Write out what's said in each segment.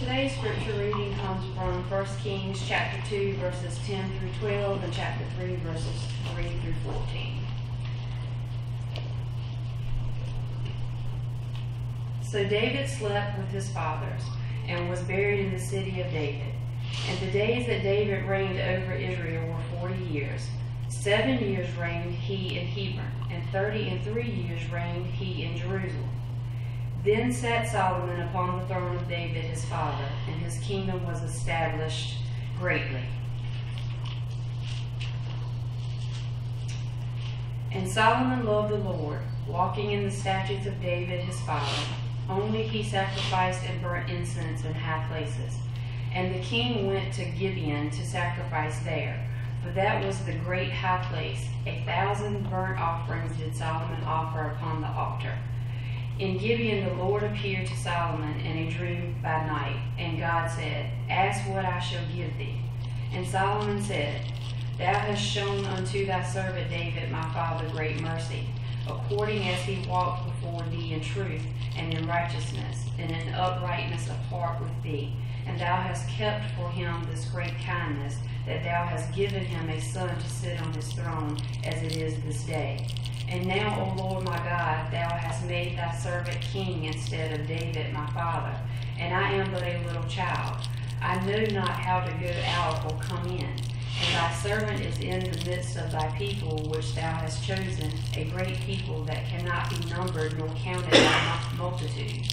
Today's scripture reading comes from 1 Kings chapter 2 verses 10 through 12 and chapter 3 verses 3 through 14. So David slept with his fathers and was buried in the city of David. And the days that David reigned over Israel were forty years. Seven years reigned he in Hebron, and thirty and three years reigned he in Jerusalem. Then sat Solomon upon the throne of David his father, and his kingdom was established greatly. And Solomon loved the Lord, walking in the statutes of David his father. Only he sacrificed and burnt incense in high places. And the king went to Gibeon to sacrifice there, for that was the great high place. A thousand burnt offerings did Solomon offer upon the altar. In Gibeon the Lord appeared to Solomon in a dream by night, and God said, Ask what I shall give thee. And Solomon said, Thou hast shown unto thy servant David my father great mercy, according as he walked before thee in truth and in righteousness, and in uprightness of heart with thee. And thou hast kept for him this great kindness, that thou hast given him a son to sit on his throne, as it is this day. And now, O Lord my God, thou hast made thy servant king instead of David my father, and I am but a little child. I know not how to go out or come in. And thy servant is in the midst of thy people, which thou hast chosen, a great people that cannot be numbered nor counted by multitude.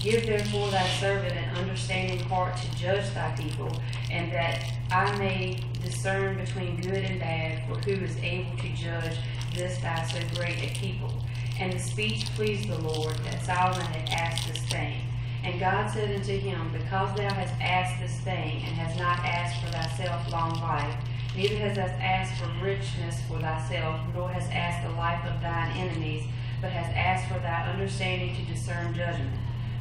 Give therefore thy servant an understanding heart to judge thy people, and that I may discern between good and bad, for who is able to judge this thy so great a people? And the speech pleased the Lord, that Solomon had asked this thing. And God said unto him, Because thou hast asked this thing, and hast not asked for thyself long life, neither hast thou asked for richness for thyself, nor hast asked the life of thine enemies, but hast asked for thy understanding to discern judgment.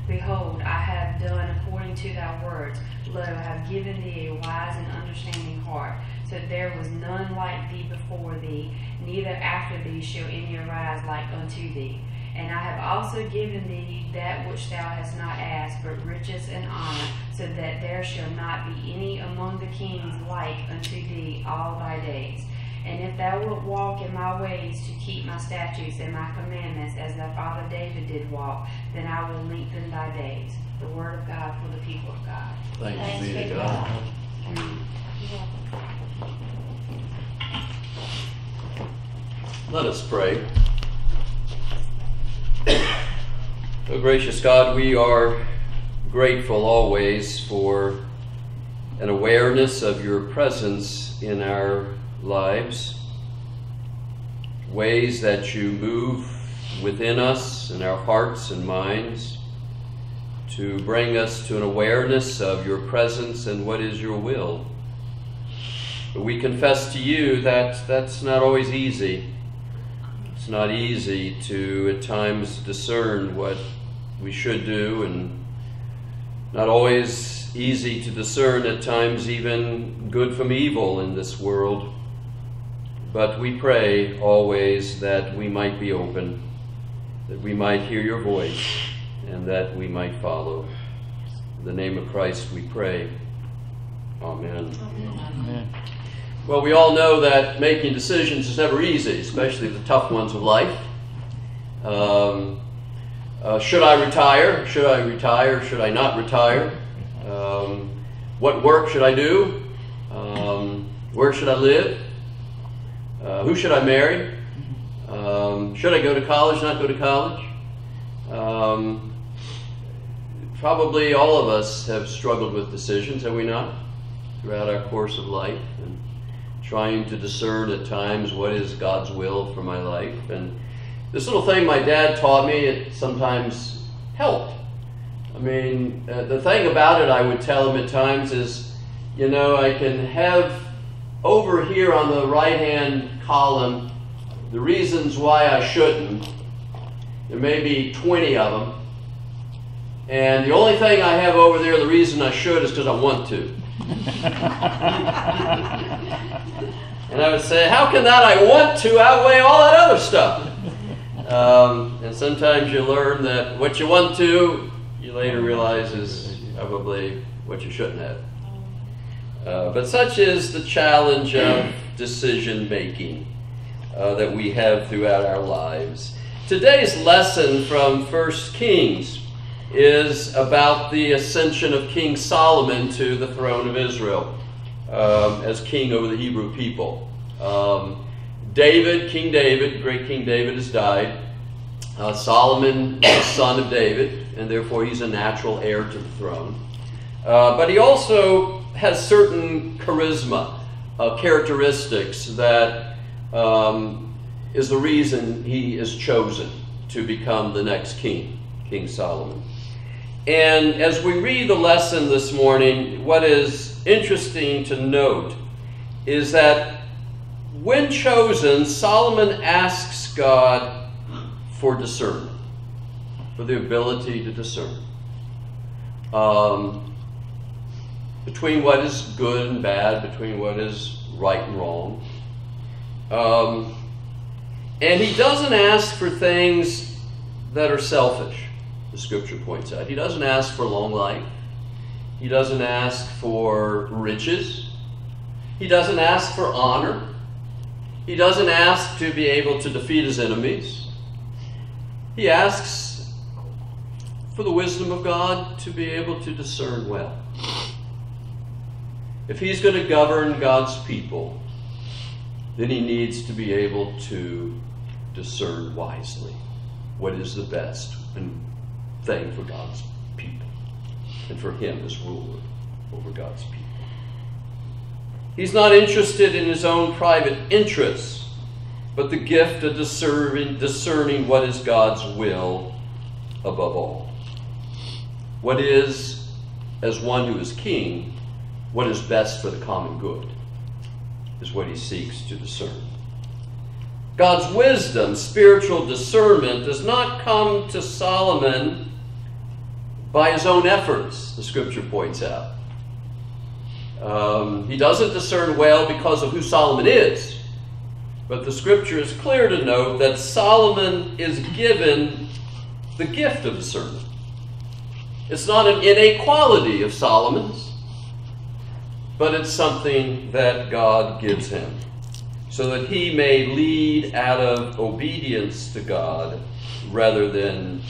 Behold, I have done according to thy words. Lo, I have given thee a wise and understanding heart, so that there was none like thee before thee, neither after thee shall any arise like unto thee. And I have also given thee that which thou hast not asked, but riches and honor, so that there shall not be any among the kings like unto thee all thy days. And if thou wilt walk in my ways to keep my statutes and my commandments, as thy father David did walk, then I will lengthen thy days. The word of God for the people of God. Thanks, Thanks be be to to God. Let us pray. Oh, gracious God, we are grateful always for an awareness of your presence in our lives, ways that you move within us, in our hearts and minds, to bring us to an awareness of your presence and what is your will. But we confess to you that that's not always easy. It's not easy to at times discern what we should do, and not always easy to discern at times even good from evil in this world. But we pray always that we might be open, that we might hear your voice, and that we might follow. In the name of Christ we pray. Amen. Amen. Well, we all know that making decisions is never easy, especially the tough ones of life. Um, uh, should I retire? Should I retire? Should I not retire? Um, what work should I do? Um, where should I live? Uh, who should I marry? Um, should I go to college? Not go to college? Um, probably all of us have struggled with decisions, have we not? Throughout our course of life, and trying to discern at times what is God's will for my life. And this little thing my dad taught me, it sometimes helped. I mean, uh, the thing about it, I would tell him at times, is you know, I can have over here on the right hand column the reasons why I shouldn't. There may be 20 of them. And the only thing I have over there, the reason I should, is because I want to. And I would say, how can that I want to outweigh all that other stuff? Um, and sometimes you learn that what you want to, you later realize is probably what you shouldn't have. Uh, but such is the challenge of decision making uh, that we have throughout our lives. Today's lesson from 1 Kings is about the ascension of King Solomon to the throne of Israel um, as king over the Hebrew people. Um, David, King David, great King David, has died. Uh, Solomon is son of David, and therefore he's a natural heir to the throne. Uh, but he also has certain charisma, uh, characteristics that um, is the reason he is chosen to become the next king, King Solomon. And as we read the lesson this morning, what is interesting to note is that when chosen, Solomon asks God for discernment, for the ability to discern um, between what is good and bad, between what is right and wrong. Um, and he doesn't ask for things that are selfish, the scripture points out. He doesn't ask for long life. He doesn't ask for riches. He doesn't ask for honor. He doesn't ask to be able to defeat his enemies. He asks for the wisdom of God to be able to discern well. If he's going to govern God's people, then he needs to be able to discern wisely what is the best thing for God's people and for him as ruler over God's people. He's not interested in his own private interests, but the gift of discerning, discerning what is God's will above all. What is, as one who is king, what is best for the common good is what he seeks to discern. God's wisdom, spiritual discernment, does not come to Solomon by his own efforts, the scripture points out. Um, he doesn't discern well because of who Solomon is. But the scripture is clear to note that Solomon is given the gift of discernment. It's not an innate quality of Solomon's, but it's something that God gives him so that he may lead out of obedience to God rather than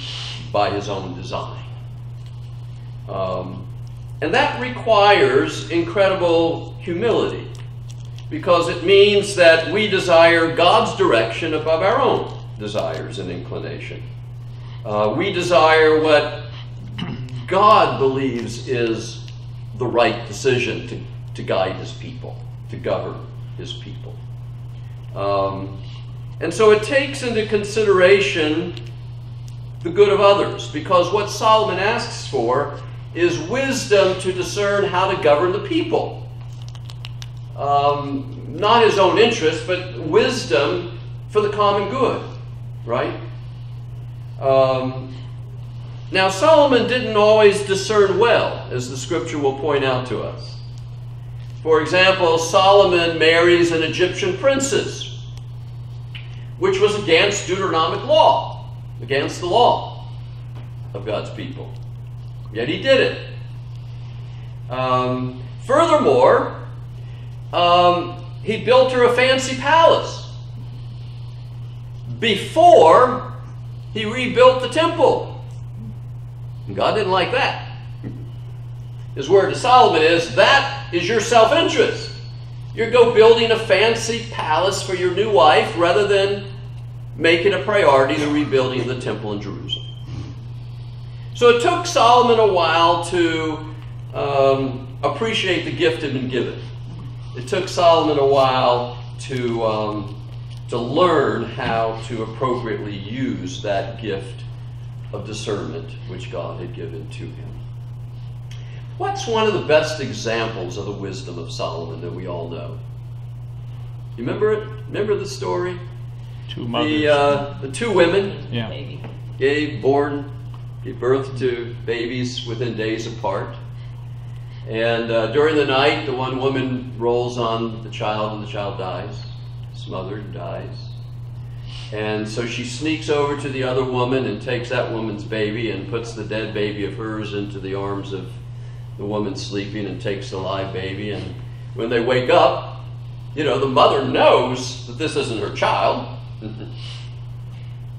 by his own design. Um, and that requires incredible humility because it means that we desire God's direction above our own desires and inclination. Uh, we desire what God believes is the right decision to, to guide his people, to govern his people. Um, and so it takes into consideration the good of others because what Solomon asks for is wisdom to discern how to govern the people. Um, not his own interest, but wisdom for the common good, right? Um, now, Solomon didn't always discern well, as the scripture will point out to us. For example, Solomon marries an Egyptian princess, which was against Deuteronomic law, against the law of God's people. Yet he did it. Um, furthermore, um, he built her a fancy palace before he rebuilt the temple. God didn't like that. His word to Solomon is that is your self interest. You're go building a fancy palace for your new wife rather than making a priority the rebuilding the temple in Jerusalem. So it took Solomon a while to um, appreciate the gift had been given. It took Solomon a while to, um, to learn how to appropriately use that gift of discernment which God had given to him. What's one of the best examples of the wisdom of Solomon that we all know? You remember it? Remember the story? Two mothers. The, uh, the two women yeah. gave born give birth to babies within days apart. And uh, during the night, the one woman rolls on the child and the child dies, smothered and dies. And so she sneaks over to the other woman and takes that woman's baby and puts the dead baby of hers into the arms of the woman sleeping and takes the live baby. And when they wake up, you know, the mother knows that this isn't her child.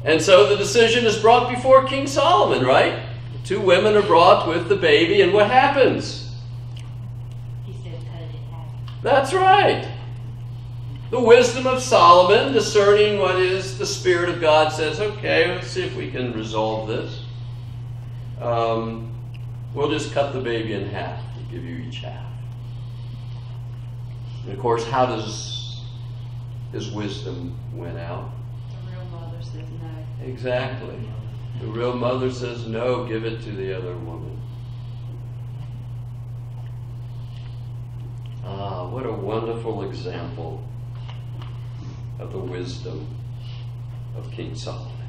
and so the decision is brought before King Solomon, right? Two women are brought with the baby, and what happens? He said cut it in half. That's right. The wisdom of Solomon, discerning what is the Spirit of God, says, okay, let's see if we can resolve this. Um, we'll just cut the baby in half and give you each half. And of course, how does his wisdom win out? The real mother says no. Exactly. The real mother says, no, give it to the other woman. Ah, what a wonderful example of the wisdom of King Solomon.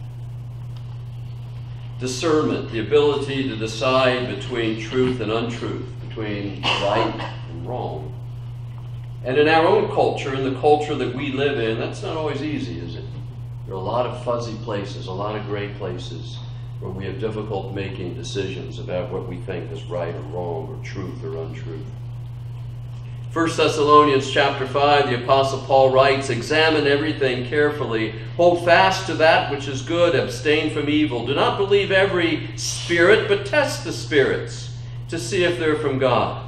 Discernment, the ability to decide between truth and untruth, between right and wrong. And in our own culture, in the culture that we live in, that's not always easy, is it? There are a lot of fuzzy places, a lot of gray places where we have difficult making decisions about what we think is right or wrong or truth or untruth. 1 Thessalonians chapter 5, the Apostle Paul writes, Examine everything carefully, hold fast to that which is good, abstain from evil. Do not believe every spirit, but test the spirits to see if they're from God.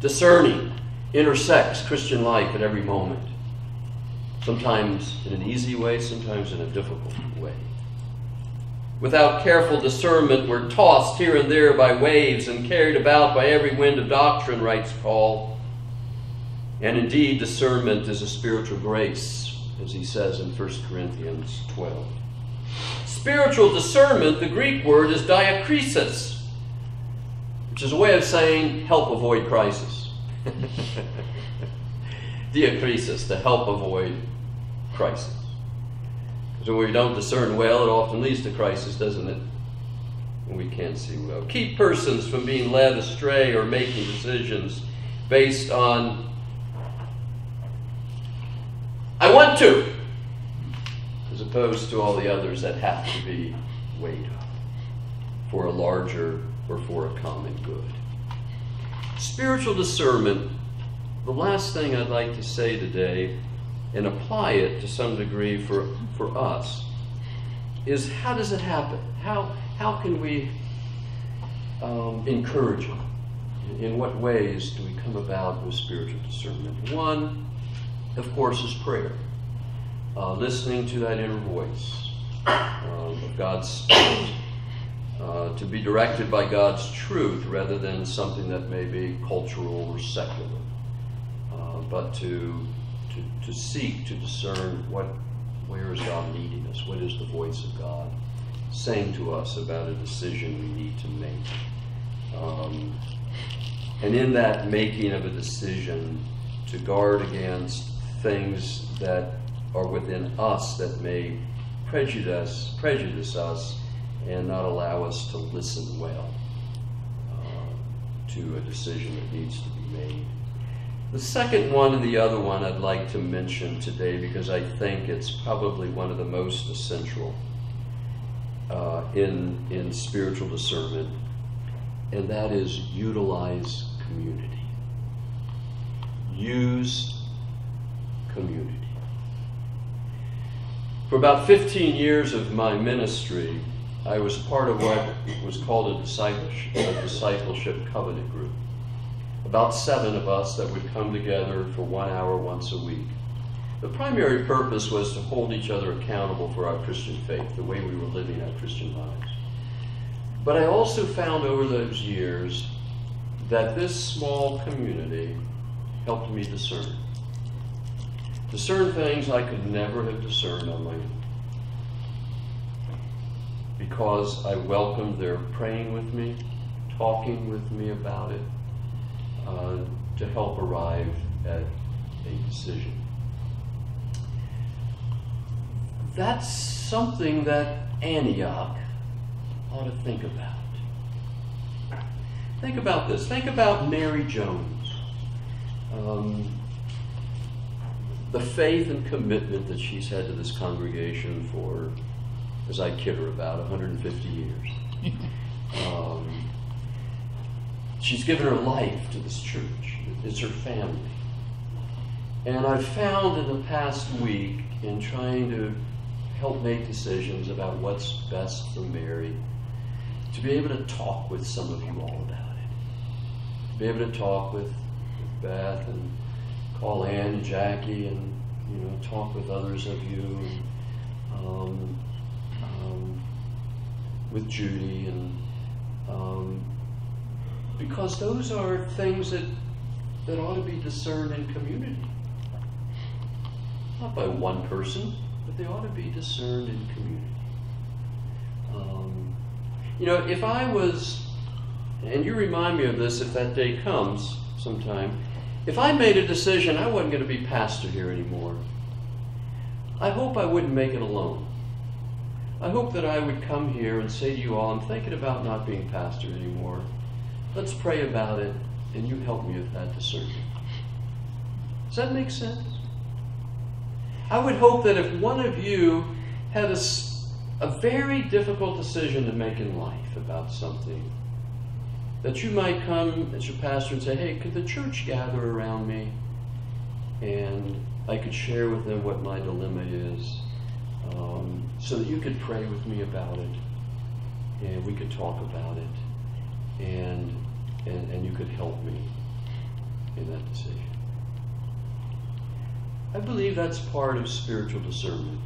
Discerning intersects Christian life at every moment, sometimes in an easy way, sometimes in a difficult way. Without careful discernment, we're tossed here and there by waves and carried about by every wind of doctrine, writes Paul. And indeed, discernment is a spiritual grace, as he says in 1 Corinthians 12. Spiritual discernment, the Greek word is diakrisis, which is a way of saying help avoid crisis. diakrisis, to help avoid crisis. Because when we don't discern well, it often leads to crisis, doesn't it? When we can't see well. Keep persons from being led astray or making decisions based on, I want to, as opposed to all the others that have to be weighed up for a larger or for a common good. Spiritual discernment, the last thing I'd like to say today and apply it to some degree for, for us is how does it happen? How, how can we um, encourage it? In what ways do we come about with spiritual discernment? One, of course, is prayer. Uh, listening to that inner voice um, of God's Spirit. Uh, to be directed by God's truth rather than something that may be cultural or secular. Uh, but to to, seek to discern what where is God leading us? What is the voice of God saying to us about a decision we need to make? Um, and in that making of a decision, to guard against things that are within us that may prejudice prejudice us and not allow us to listen well uh, to a decision that needs to be made. The second one and the other one I'd like to mention today because I think it's probably one of the most essential uh, in, in spiritual discernment, and that is utilize community. Use community. For about 15 years of my ministry, I was part of what was called a discipleship, a discipleship covenant group about seven of us that would come together for one hour once a week. The primary purpose was to hold each other accountable for our Christian faith, the way we were living our Christian lives. But I also found over those years that this small community helped me discern. Discern things I could never have discerned on my own. Because I welcomed their praying with me, talking with me about it, uh, to help arrive at a decision. That's something that Antioch ought to think about. Think about this. Think about Mary Jones. Um, the faith and commitment that she's had to this congregation for, as I kid her about, 150 years. Um, she's given her life to this church. It's her family. And I've found in the past week, in trying to help make decisions about what's best for Mary, to be able to talk with some of you all about it. To be able to talk with, Beth and call Ann and Jackie and you know talk with others of you. And, um, um, with Judy and because those are things that that ought to be discerned in community. Not by one person, but they ought to be discerned in community. Um, you know, if I was, and you remind me of this if that day comes sometime, if I made a decision I wasn't going to be pastor here anymore, I hope I wouldn't make it alone. I hope that I would come here and say to you all, I'm thinking about not being pastor anymore. Let's pray about it, and you help me with that discernment. Does that make sense? I would hope that if one of you had a very difficult decision to make in life about something, that you might come as your pastor and say, Hey, could the church gather around me? And I could share with them what my dilemma is, um, so that you could pray with me about it, and we could talk about it, and, and, and you could help me in that decision. I believe that's part of spiritual discernment,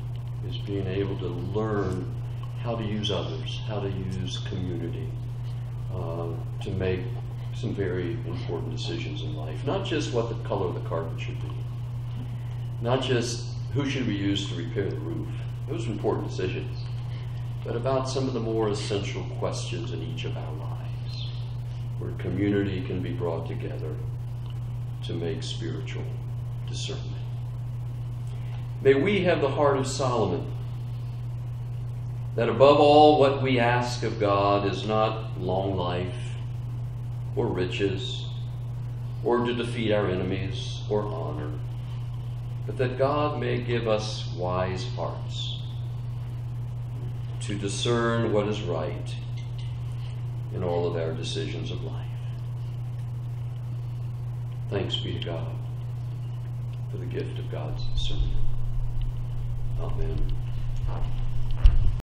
is being able to learn how to use others, how to use community uh, to make some very important decisions in life. Not just what the color of the carpet should be, not just who should we use to repair the roof. Those are important decisions. But about some of the more essential questions in each of our lives, where community can be brought together to make spiritual discernment. May we have the heart of Solomon, that above all what we ask of God is not long life or riches or to defeat our enemies or honor, but that God may give us wise hearts to discern what is right in all of our decisions of life. Thanks be to God for the gift of God's discernment. Amen.